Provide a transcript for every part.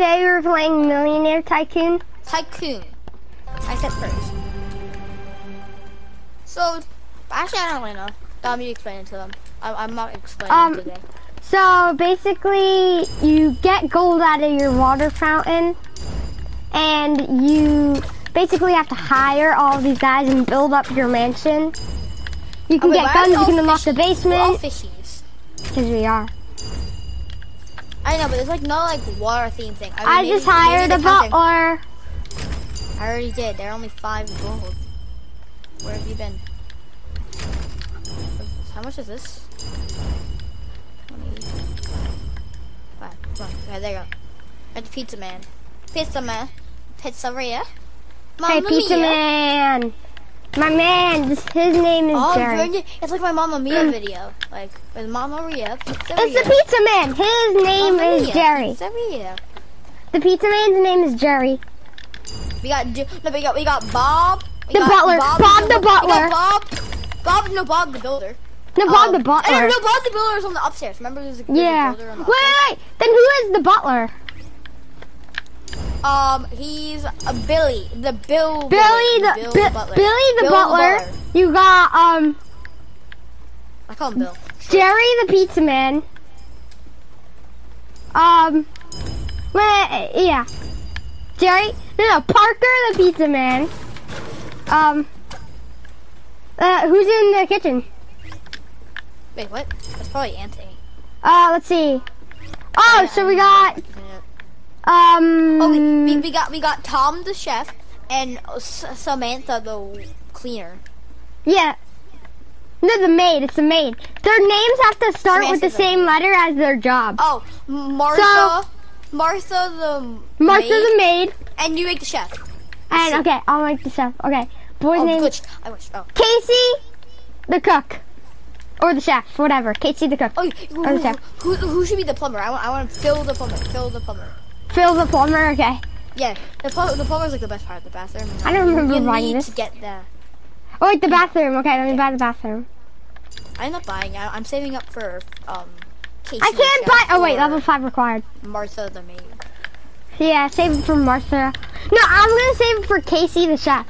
Today we're playing Millionaire Tycoon. Tycoon. I said first. So, actually, I don't really know. Dom, you explain it to them. I, I'm not explaining Um, today. So basically, you get gold out of your water fountain, and you basically have to hire all these guys and build up your mansion. You can Oh, wait, get guns, you can unlock the fishies? We're all basement. Because we are. I know, but there's like no like water theme thing. I, mean, I maybe- just hired a butler. I already did. There are only five gold. Where have you been? How much is this? 20. Five. Come on. Okay, there you go. At the pizza man. Pizza man. Pizzeria. Hey, Pizza Mia. Man. My man, this, his name is Oh, Jerry. Jerry. it's like my Mamma Mia video. Like, with Mamma Mia, Pizzeria. It's the Pizza Man. His name Mamma is Mia, Jerry. Pizzeria. The Pizza Man's name is Jerry. We got no, we got we got Bob. We The got butler. Bob the we butler. Bob. Bob, no, Bob the builder. No, Bob Um, the and butler. No, Bob the builder is on the upstairs. Remember, there's a, Yeah. builder on Wait, the wait, wait. Then who is the butler? Um, he's a Billy, the Bill. Billy Bill, the, Bill Bi- butler. Billy the Bill butler. You got um I call him Bill. Jerry the pizza man. Um, wait, yeah, Jerry. No, no, Parker the pizza man. Um, uh, who's in the kitchen? Wait, what? That's probably Anthony. Uh, let's see. Oh, so we got um. Oh, we, we, we got we got Tom the chef and Samantha the cleaner. Yeah. No, the maid. It's the maid. Their names have to start with the same letter as their job. Oh, Martha. So, Martha the Martha maid, the maid. and you make the chef. And okay, I'll make the chef. Okay, boy's Oh, name glitch. I wish. Oh. Casey, the cook, or the chef, whatever. Casey the cook. Oh, who, Or the chef. who, who, who should be the plumber? I want, I want to fill the plumber. Phil the plumber. Phil the plumber. Okay. Yeah, the plumber, the plumber's like the best part of the bathroom. I don't remember you buying need this. to get there. Oh wait, the bathroom. Okay, let me buy the bathroom. I'm not buying. I, I'm saving up for um. Casey I can't buy. Oh wait, level five required. Martha the maid. Yeah, save it for Martha. No, I'm gonna save it for Casey the chef.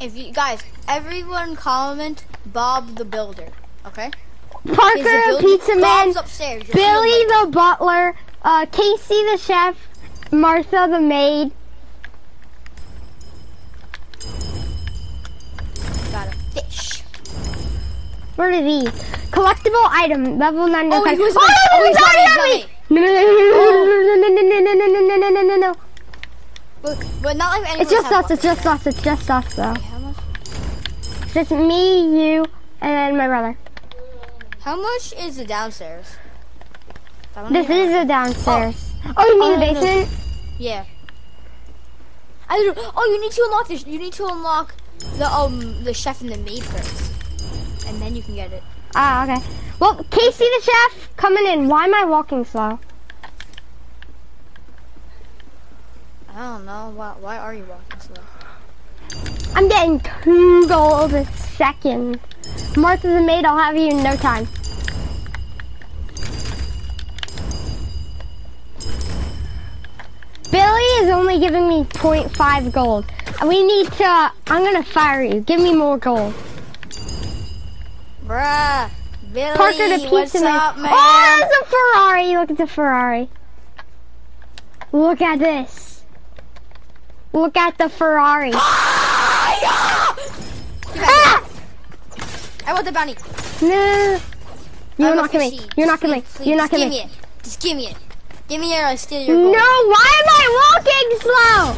If you guys, everyone comment Bob the builder. Okay. Parker the builder- pizza man. Bob's upstairs. You'll see him Billy the butler, uh, Casey the chef, Martha the maid. got a fish. What are these? Collectible item, level 9. Oh, he was oh, no, oh, he's he's already not on me, me! No, no, no, no, no, no, no, no, no, no, no, no, no. But, but not like It's just us, it's just us, it's just us, though. yet. How much? It's just me, you, and then my brother. How much is the downstairs? This is the downstairs. Oh, you mean Oh, the no, no. basement? Yeah. I don't. Oh, you need to unlock this. You need to unlock the um the chef and the maid first, and then you can get it. Ah, okay. Well, Casey the chef, coming in. Why am I walking slow? I don't know. Why, why are you walking slow? I'm getting two gold a second. Martha the maid, I'll have you in no time. Only giving me 0.5 gold. We need to, I'm gonna fire you. Give me more gold. Bruh, Billy, Parker the what's pizza man. up, man? Oh, there's a Ferrari. Look at the Ferrari. Look at this. Look at the Ferrari. Ah! Ah! I want the bounty. No. You're I'm a not coming. You're not coming. You're not just coming. Give me it. Just give me it. Give me or I steal your No, why am I walking slow?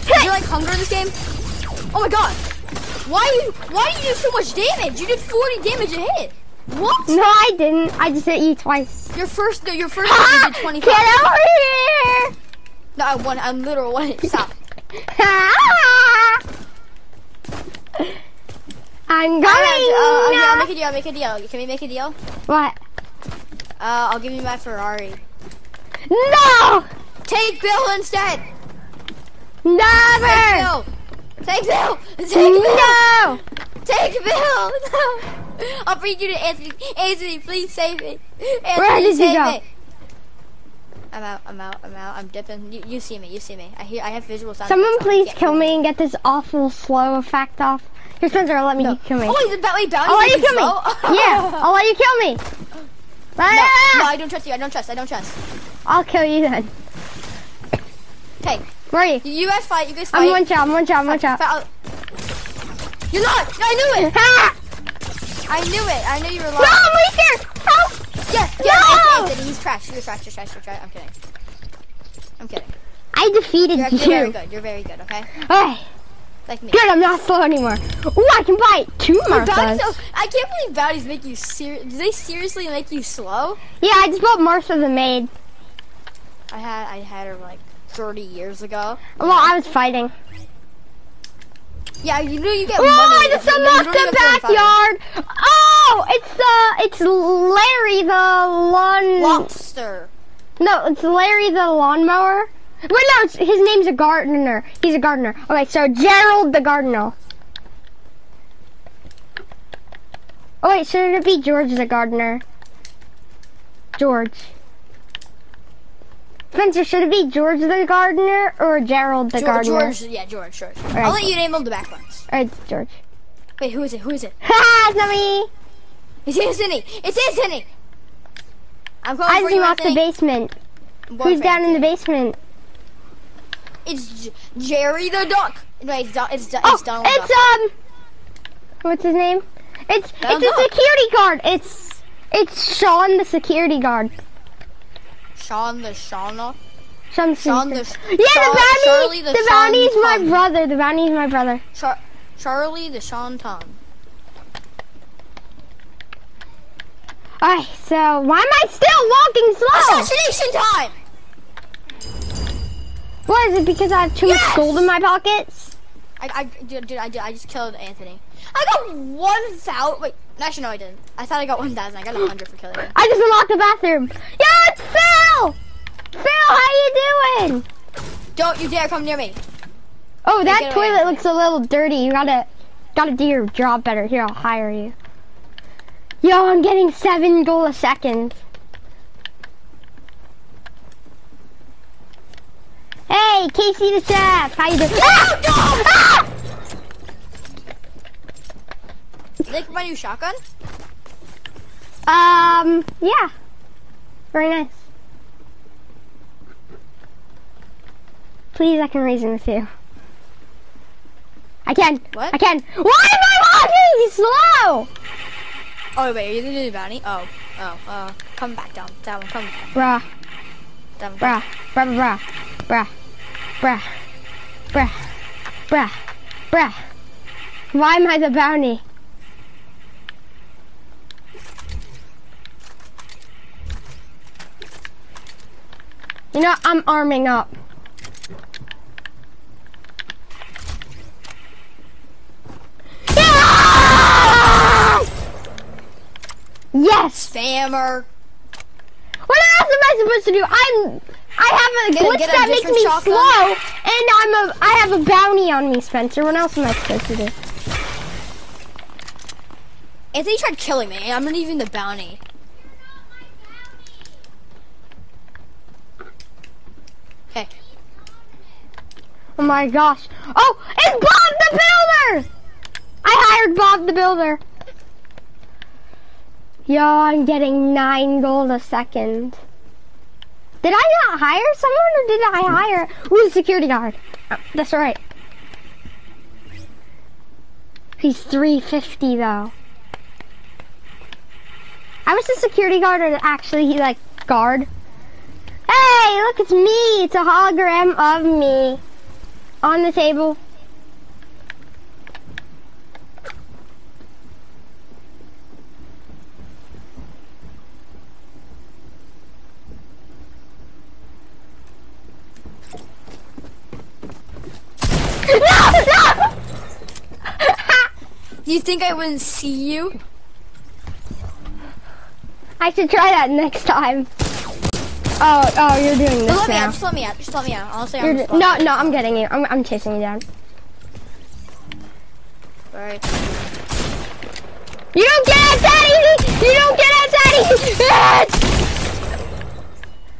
Is there like hunger in this game? Oh my god. Why you why do you do so much damage? You did 40 damage a hit. What? No, I didn't. I just hit you twice. Your first no, your first hit did 25. Get over here! No, I won I'm literal one hit. Stop. I'm going. coming. uh, okay, I'll make a deal, I'll make a deal. Can we make a deal? what? Uh, I'll give you my Ferrari. No! Take Bill instead. Never! Take Bill. Take Bill. Take Bill. No! Take Bill. No. I'll bring you to Anthony. Anthony, please save me. Anthony, Where did he save go? me. I'm out. I'm out. I'm out. I'm dipping. You, you see me. You see me. I hear. I have visual sound. Someone please kill me and get this awful slow effect off. Here, Spencer, let me kill me. Oh he's the wait, bounty. I'll let you kill me. yeah, I'll let you kill me. No, Ah! no, I don't trust you. I don't trust. I don't trust. I'll kill you then. Okay, Where are you? you guys fight. You guys fight. I'm one shot, I'm one shot, I'm one shot. Fight- You're not. I knew it. Ah! I knew it. I knew you were lying. No. I'm right here! Help! Yeah, yeah. No! Anthony, he's trash. You're trash. You're trash. You're trash. I'm kidding. I'm kidding. I defeated You're, you. you're very good. You're very good. Okay. Alright, Like me. good, I'm not slow anymore. Ooh, I can buy two Marthas. I can't believe bounties make you serious. Do they seriously make you slow? Yeah, I just bought Martha the maid. I had I had her like 30 years ago. Well, I was fighting. Yeah, you know you get Oh, money. I just if you- you unlocked the even have to fight backyard. Oh, it's the it's Larry the lawn. Lobster. No, it's Larry the lawnmower. Wait, no, it's, his name's a gardener. He's a gardener. Okay, so Gerald the gardener. Oh wait, should it be George the gardener? George. Spencer, should it be George the gardener or Gerald the George, gardener? George, yeah, George, George. I'll let you name them the back ones. All right, George. Wait, who is it? Who is it? Ha! It's not me. It's Anthony. It's Anthony. I'm going I for you, unlocked the basement. Who's down in the basement? It's J- Jerry the duck. Wait, it's it's, Don- Oh, it's Donald it's Duck. um, what's his name? It's Donald it's a Duck. security guard. It's it's Shawn the security guard. Shawn the Shauna. Shawn, Shawn the, the- yeah, Char- the bounty. Charlie the the Sean bounty's my brother. The bounty's my brother. Char- Charlie the Sean Tom. Alright, so why am I still walking slow? Assassination time! Is it? Because I have too Yes! much gold in my pockets? I, I, dude, dude, I, did, I just killed Anthony. I got 1,000. Wait, actually, no, I didn't. I thought I got 1,000. I got 100 for killing him. I just unlocked the bathroom. Yeah, it's Phil. Phil, how you doing? Don't you dare come near me. Oh, that away, toilet Anthony. looks a little dirty. You gotta, gotta do your job better. Here, I'll hire you. Yo, I'm getting seven gold a second. Hey, Casey the chef, how you doing? Ah! You like my new shotgun? Ah! Um, yeah, very nice. Please, I can reason with you. I can. What? I can. Why am I walking slow? Oh, wait, are you gonna do bounty? Oh, oh, uh, come back down. Down, come back Bruh, down. bruh, bruh, bruh, bruh, bruh, bruh, bruh, bruh. Why am I the bounty? You know, I'm arming up. Yes! Spammer. What else am I supposed to do? I'm I have a Get glitch a that makes me shotgun. slow, and I'm a I have a bounty on me, Spencer. What else am I supposed to do? Anthony tried killing me. I'm not even the bounty. Okay. Oh my gosh! Oh, it's Bob the Builder! I hired Bob the Builder. Yo, I'm getting nine gold a second. Did I not hire someone, or did I hire? Ooh, security guard. Oh, that's right. He's 350 though. I was the security guard, or actually he like guard. Hey, look, it's me. It's a hologram of me on the table. No! No! Do you think I wouldn't see you? I should try that next time. Oh, oh, you're doing this let me out. Just let me out. Just let me out. Honestly, You're I'm no, no, I'm getting you. I'm, I'm chasing you down. Alright. You don't get it that easy! You don't get it that easy!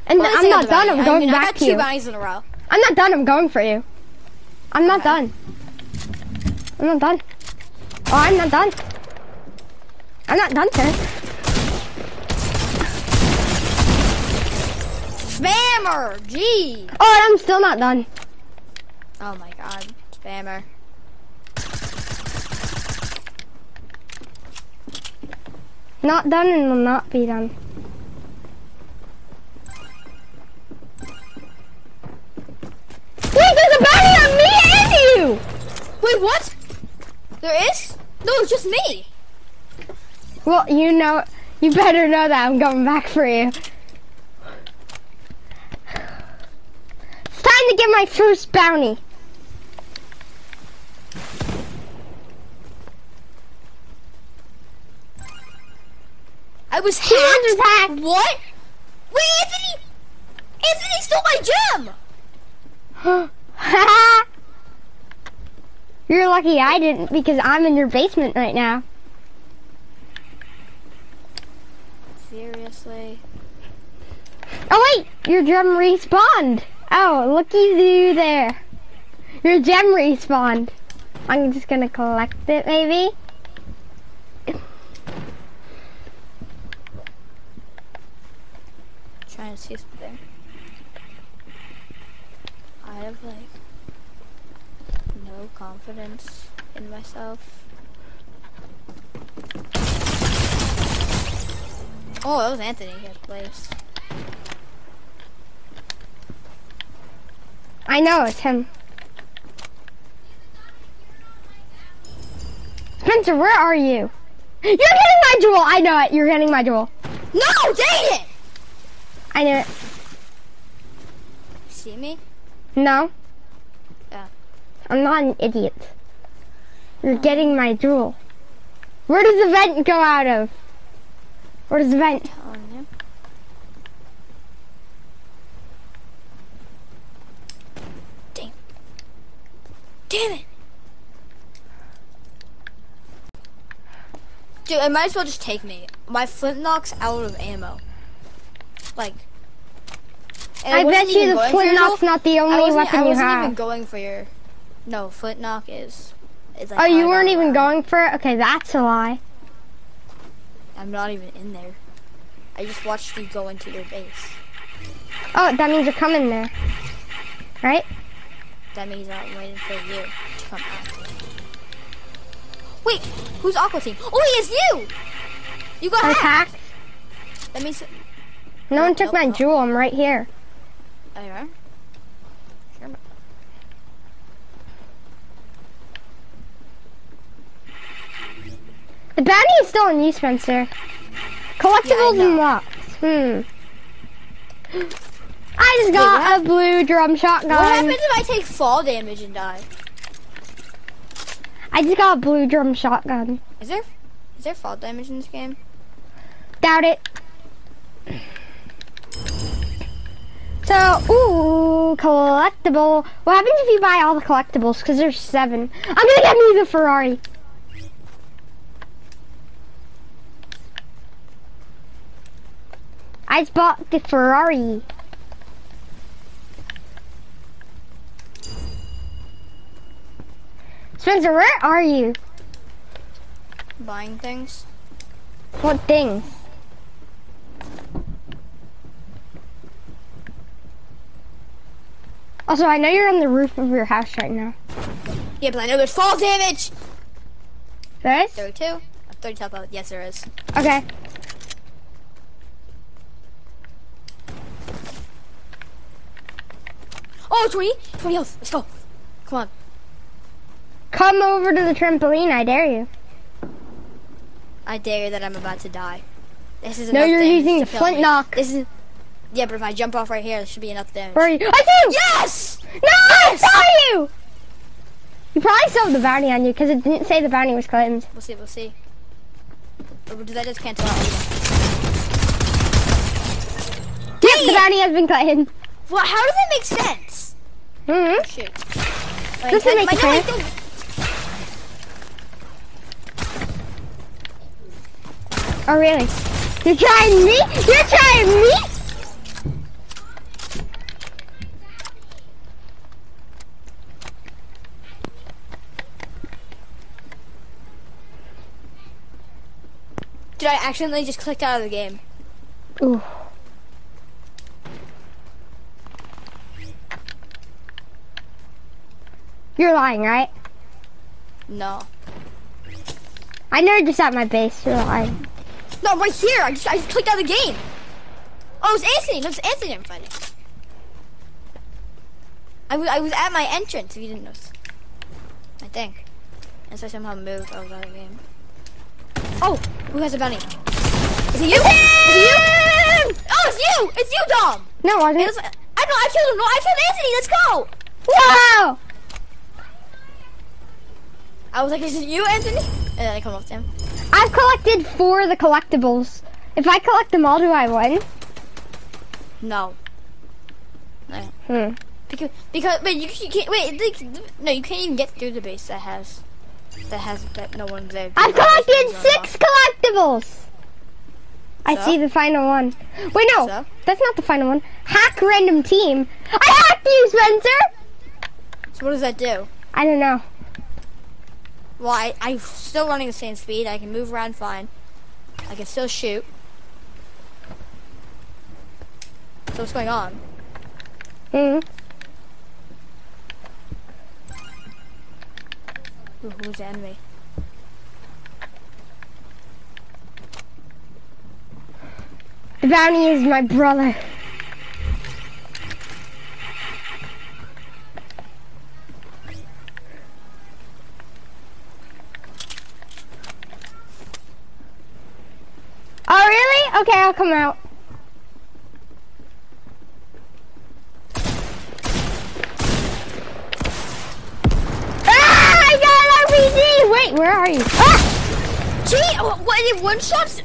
And Well, I'm not done. I'm going I mean, I back got to two you. bounties in a row. I'm not done. I'm going for you. I'm not Okay. done. I'm not done. Oh, I'm not done. I'm not done, sir. Spammer! Gee! Oh, and I'm still not done. Oh my god. Spammer. Not done and will not be done. Wait, there's a bounty on me and you! Wait, what? There is? No, it's just me. Well, you know, you better know that I'm going back for you. It's time to get my first bounty. I was was hacked. What? Wait, Anthony! Anthony stole my gem! You're lucky I didn't because I'm in your basement right now. Seriously? Oh wait, your gem respawned. Oh, looky you there. Your gem respawned. I'm just gonna collect it maybe. Trying to see something. I have like confidence in myself. Oh, that was Anthony his place. I know it's him. Spencer, where are you? You're getting my jewel. I know it. You're getting my jewel. No, dang it! I knew it. See me? No. I'm not an idiot. You're getting my jewel. Where does the vent go out of? Where does the vent? Damn. Damn it! Dude, it might as well just take me. My flintlock's out of ammo. Like. I bet you the going for your flintlock's not the only weapon I you wasn't even going for your. No, flintlock is. is like Oh, you weren't even going for it? Okay, that's a lie. I'm not even in there. I just watched you go into your base. Oh, that means you're coming there. Right? That means I'm waiting for you to come out. Wait, who's Aqua Team? Oh, he is you! You got I hacked. hacked. That means. No one took nope, my nope. jewel. I'm right here. Oh, you are? Sure. but- The bounty is still on you, Spencer. Collectibles know. unlocked. Hmm. I just got a blue drum shotgun. What happens if I take fall damage and die? I just got a blue drum shotgun. Is there is there fall damage in this game? Doubt it. So, ooh, collectible. What happens if you buy all the collectibles? Because there's seven. I'm gonna get me the Ferrari. I just bought the Ferrari. Spencer, where are you? Buying things. What things? Also, I know you're on the roof of your house right now. Yeah, but I know there's fall damage. This? 32. Uh, 30 top out. Yes, there is. Okay. Oh, 20. 20 health. Let's go. Come on. Come over to the trampoline, I dare you. I dare you that I'm about to die. This is No, you're using the flintlock. This is. Yeah, but if I jump off right here, there should be enough damage. Where are you? I you! Yes! No, I saw you! You probably still have the bounty on you because it didn't say the bounty was claimed. We'll see. We'll see. Or does that just cancel out? Yep, the bounty has been claimed. Well, how does that make sense? shit. Wait, my, turn. Oh really? You're trying me? You're trying me? Did I accidentally just click out of the game? Ooh. You're lying, right? No. I know you're just at my base. You're lying. No, right here. I just I just clicked out of the game. Oh, it's Anthony. It's Anthony I'm fighting. I was I was at my entrance. If you didn't notice, I think. And so I somehow moved. Out of the game. Oh, who has a bounty? Is it you? Is it you? Oh, it's you! It's you, Dom! No, I It didn't. I know, I killed him. No, I killed Anthony. Let's go! Wow! I was like, is it you, Anthony? And then I come up to him. I've collected four of the collectibles. If I collect them all, do I win? No. No. Hmm. Because, because, wait, you, you can't, wait, like, no, you can't even get through the base that has, that has, that no one's there. I've collected six collectibles. I see the final one. Wait, no, So? that's not the final one. Hack random team. I hacked you, Spencer. So what does that do? I don't know. Well, I, I'm still running the same speed. I can move around fine. I can still shoot. So what's going on? Hmm. Ooh, who's the enemy? The bounty is my brother. Okay, I'll come out. Ah, I got an RPG! Wait, where are you? Ah! Gee, oh, what, did one shots? He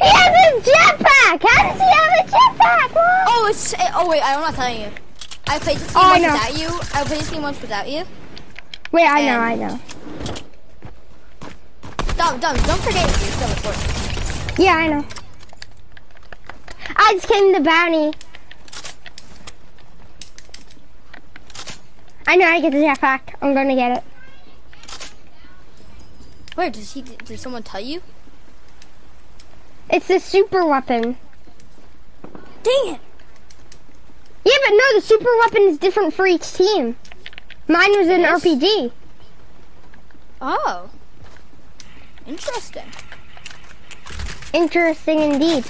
has a jetpack! How does he have a jetpack? What? Oh, it's, eh, oh wait, I'm not telling you. I played this game Oh, once know. without you. I played this game once without you. Wait, I know, I know. Dumb, don't forget you're still recording. Yeah, I know. I just came to bounty. I know I get the jetpack. I'm gonna get it. Where, did he, did someone tell you? It's the super weapon. Dang it! Yeah, but no, the super weapon is different for each team. Mine was an is? RPG. Oh. Interesting. Interesting indeed.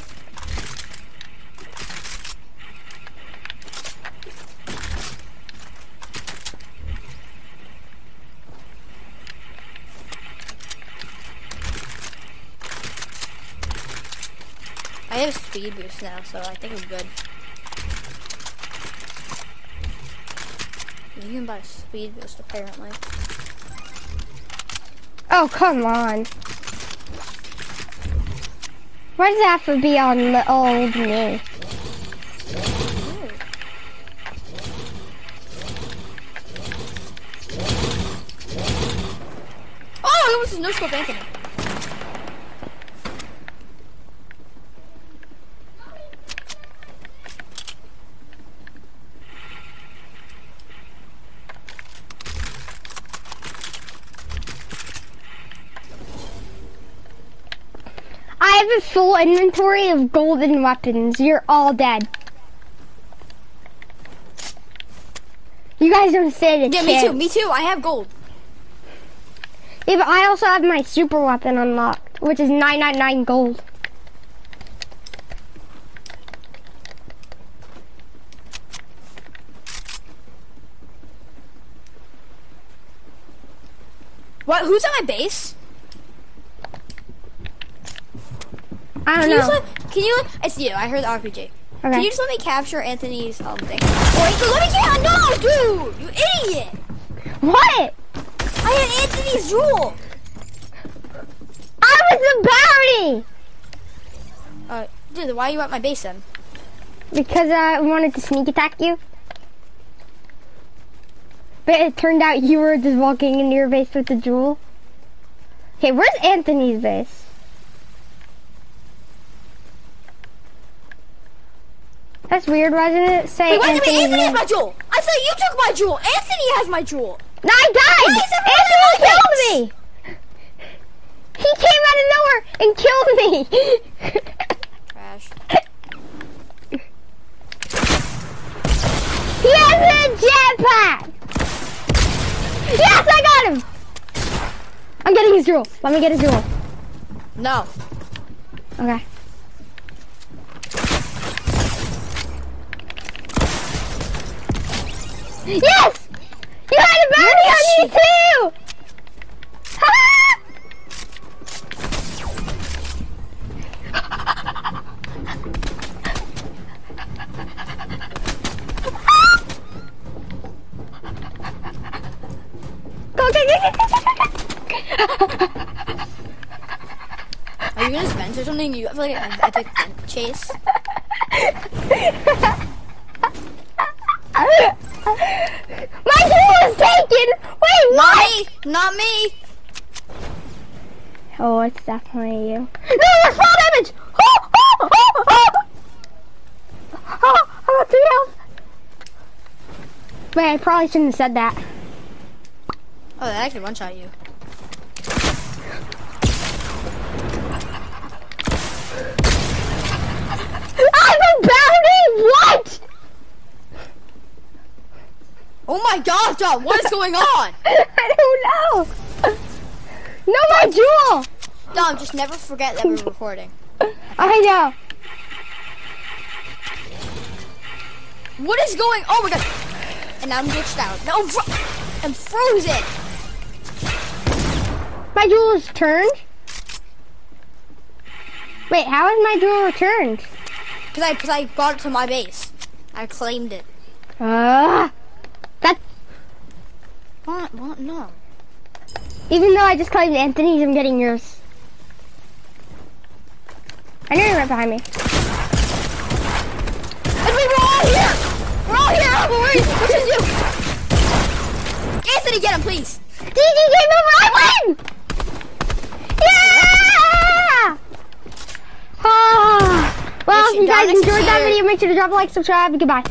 Speed boost now, so I think I'm good. You can buy a speed boost apparently. Oh, come on. Why does it have to be on the old me? Oh, I almost no scope Anthony. I have a full inventory of golden weapons. You're all dead. You guys don't stand a Yeah, me too. Me too. I have gold. Yeah, but I also have my super weapon unlocked, which is 999 gold. What? Who's at my base? I Can don't you just know. let, Can you? It's you. I heard the RPG. Okay. Can you just let me capture Anthony's um thing? Wait, let me get. No, dude, you idiot! What? I had Anthony's jewel. I was a bounty! Uh, dude, why are you at my base then? Because I wanted to sneak attack you. But it turned out you were just walking into your base with the jewel. Okay, where's Anthony's base? That's weird, wasn't it? Say Wait, wait a minute, Anthony's Anthony has my jewel. I thought you took my jewel. Anthony has my jewel. No, I died! Why is everyone in Anthony killed me! He came out of nowhere and killed me. Trash. he has a jetpack. Yes, I got him. I'm getting his jewel. Let me get his jewel. No. Okay. Yes! You had a bounty on you too! Are you gonna fence or something? You have like an epic chase? My jewel is taken! Wait, Not what? me! Not me! Oh, it's definitely you. No, that's fall damage! Oh, oh, oh, oh! Oh, I got three health. Wait, I probably shouldn't have said that. Oh, that actually one shot you. I'm a bounty! What? Oh my god, John, what is going on? I don't know. No, my jewel! Dom, just never forget that we're recording. I know. What is going? Oh my god! And now I'm glitched out. No, I'm, fro- I'm frozen. My jewel is turned? Wait, how is my jewel returned? Cause I, cause I brought it to my base. I claimed it. Uh, that, What? What? No. even though I just claimed Anthony's, I'm getting yours. I know you're right behind me. Anthony, we're all here. We're all here. Oh, where is, which is you? Anthony, get him, please. DG game over, I win! Yeah! Ah. Well, if you guys enjoyed that video, make sure to drop a like, subscribe, and goodbye.